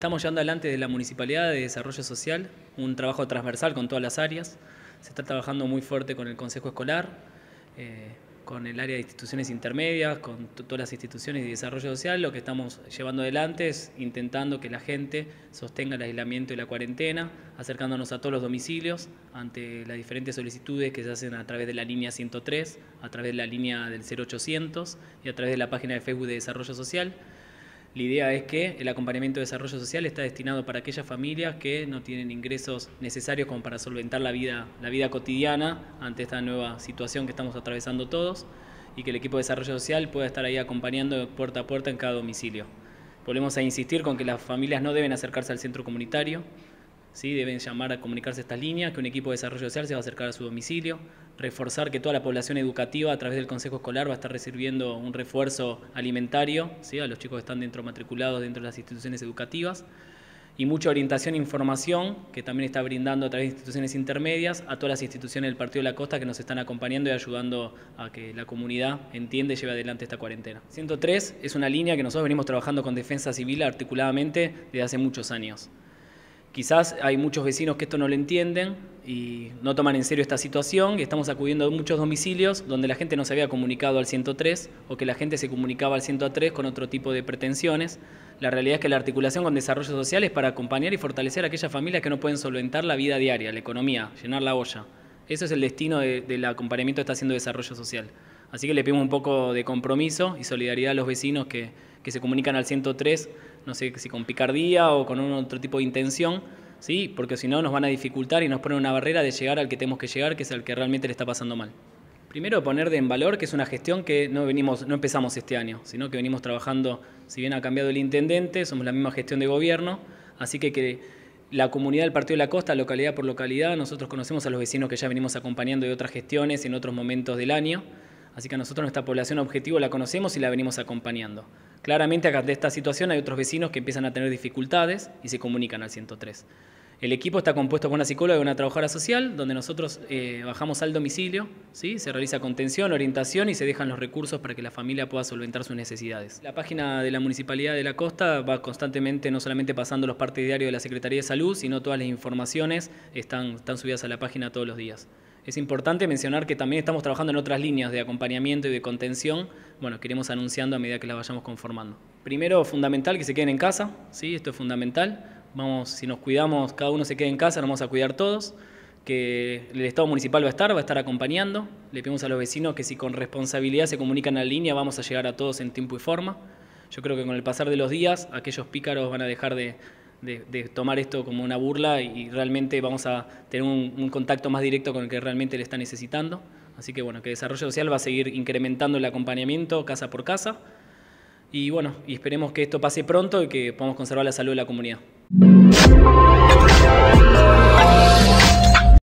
Estamos llevando adelante de la Municipalidad de Desarrollo Social un trabajo transversal con todas las áreas. Se está trabajando muy fuerte con el Consejo Escolar, eh, con el área de instituciones intermedias, con todas las instituciones de desarrollo social. Lo que estamos llevando adelante es intentando que la gente sostenga el aislamiento y la cuarentena, acercándonos a todos los domicilios ante las diferentes solicitudes que se hacen a través de la línea 103, a través de la línea del 0800 y a través de la página de Facebook de Desarrollo Social. La idea es que el acompañamiento de desarrollo social está destinado para aquellas familias que no tienen ingresos necesarios como para solventar la vida, la vida cotidiana ante esta nueva situación que estamos atravesando todos y que el equipo de desarrollo social pueda estar ahí acompañando puerta a puerta en cada domicilio. Volvemos a insistir con que las familias no deben acercarse al centro comunitario, ¿sí? deben llamar a comunicarse estas líneas, que un equipo de desarrollo social se va a acercar a su domicilio, reforzar que toda la población educativa a través del Consejo Escolar va a estar recibiendo un refuerzo alimentario ¿sí? a los chicos que están dentro matriculados dentro de las instituciones educativas y mucha orientación e información que también está brindando a través de instituciones intermedias a todas las instituciones del Partido de la Costa que nos están acompañando y ayudando a que la comunidad entienda y lleve adelante esta cuarentena. 103 es una línea que nosotros venimos trabajando con Defensa Civil articuladamente desde hace muchos años. Quizás hay muchos vecinos que esto no lo entienden y no toman en serio esta situación y estamos acudiendo a muchos domicilios donde la gente no se había comunicado al 103 o que la gente se comunicaba al 103 con otro tipo de pretensiones. La realidad es que la articulación con desarrollo social es para acompañar y fortalecer a aquellas familias que no pueden solventar la vida diaria, la economía, llenar la olla. Ese es el destino del acompañamiento que está haciendo desarrollo social. Así que le pedimos un poco de compromiso y solidaridad a los vecinos que, que se comunican al 103 no sé si con picardía o con otro tipo de intención, ¿sí? porque si no nos van a dificultar y nos ponen una barrera de llegar al que tenemos que llegar, que es al que realmente le está pasando mal. Primero poner de en valor que es una gestión que no venimos, no empezamos este año, sino que venimos trabajando, si bien ha cambiado el intendente, somos la misma gestión de gobierno, así que que la comunidad del Partido de la Costa, localidad por localidad, nosotros conocemos a los vecinos que ya venimos acompañando de otras gestiones en otros momentos del año, así que a nosotros nuestra población objetivo la conocemos y la venimos acompañando. Claramente de esta situación hay otros vecinos que empiezan a tener dificultades y se comunican al 103. El equipo está compuesto por una psicóloga y una trabajadora social, donde nosotros eh, bajamos al domicilio, ¿sí? se realiza contención, orientación y se dejan los recursos para que la familia pueda solventar sus necesidades. La página de la Municipalidad de la Costa va constantemente, no solamente pasando los partes diarios de la Secretaría de Salud, sino todas las informaciones están, están subidas a la página todos los días. Es importante mencionar que también estamos trabajando en otras líneas de acompañamiento y de contención. Bueno, queremos anunciando a medida que las vayamos conformando. Primero, fundamental que se queden en casa, ¿sí? Esto es fundamental. Vamos, si nos cuidamos, cada uno se quede en casa, nos vamos a cuidar todos. Que el Estado municipal va a estar, va a estar acompañando. Le pedimos a los vecinos que si con responsabilidad se comunican en línea, vamos a llegar a todos en tiempo y forma. Yo creo que con el pasar de los días, aquellos pícaros van a dejar de, de, tomar esto como una burla y, realmente vamos a tener un, contacto más directo con el que realmente le está necesitando. Así que bueno, que Desarrollo Social va a seguir incrementando el acompañamiento casa por casa. Y bueno, y esperemos que esto pase pronto y que podamos conservar la salud de la comunidad.